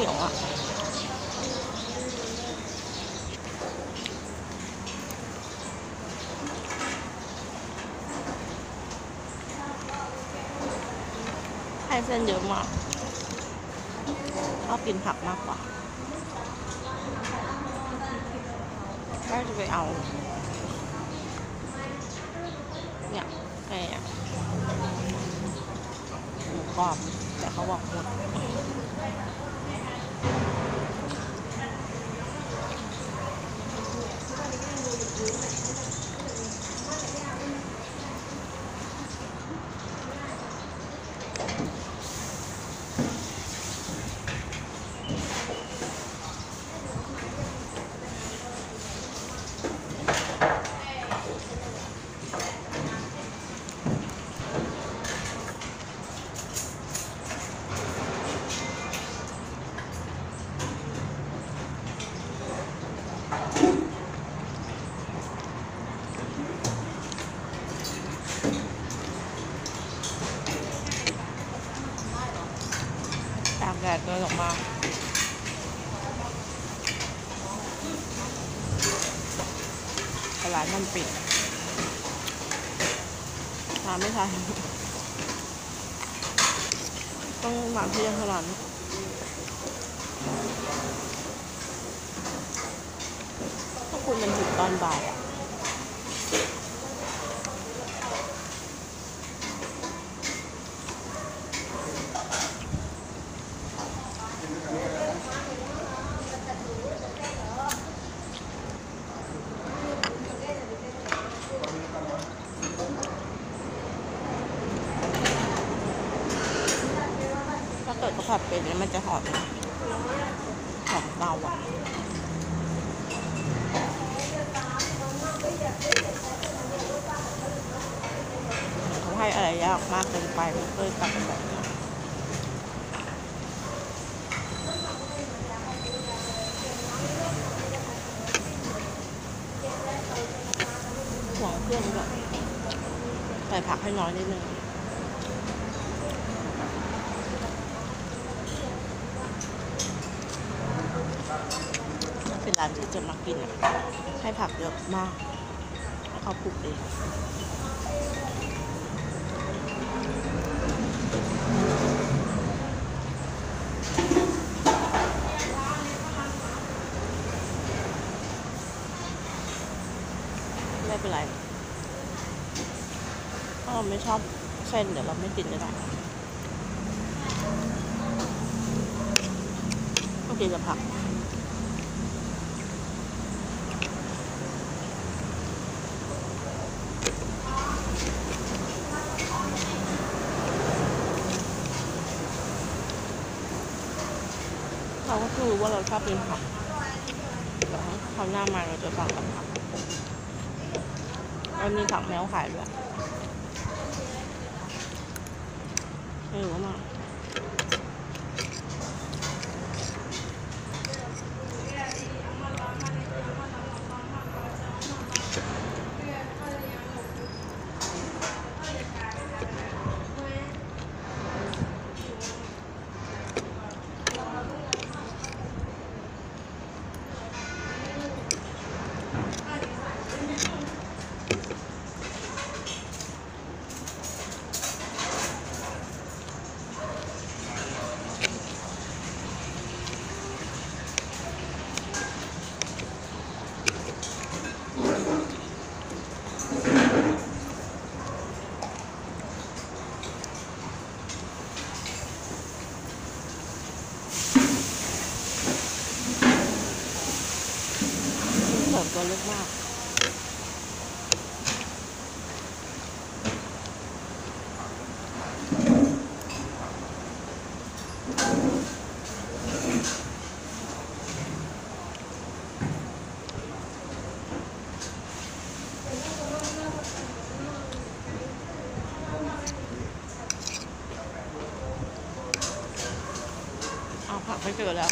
เหนียวอะไส้เส้นเยอะมากชอบกินผักมากกว่าก็จะไปเอาเนี่ยไอ้ะหมูกรอบแต่เขาบอกหมด ดดเดินออกมาต่ร้านมันปิดมาไม่ทันต้องมาที่ยังเท่านั้นถ้าคุณมันถึงตอนบ่ายอะ เขาผัดเป็นแล้วมันจะหอมหอมเตาอะเขาให้อะไรยากมากเกินไปมันก็เลยตัดแบบนี้ห่วงเครื่องแบบใส่ผักให้น้อยนิดนึง เป็นร้าน ที่จะมากินอะให้ผักเยอะมากเขาปลูกเองไม่เป็นไรถ้าเราไม่ชอบเส้นเดี๋ยวเราไม่กินก็ได้ก็กินแต่ผัก เราก็คือว่าเราชอบกินผักเดี๋ยวคราวหน้ามาเราจะสั่งกับผักมันมีผักแมวขายด้วยไม่รู้ว่ามา ตัวเล็กมากเอาผักไปเจอแล้ว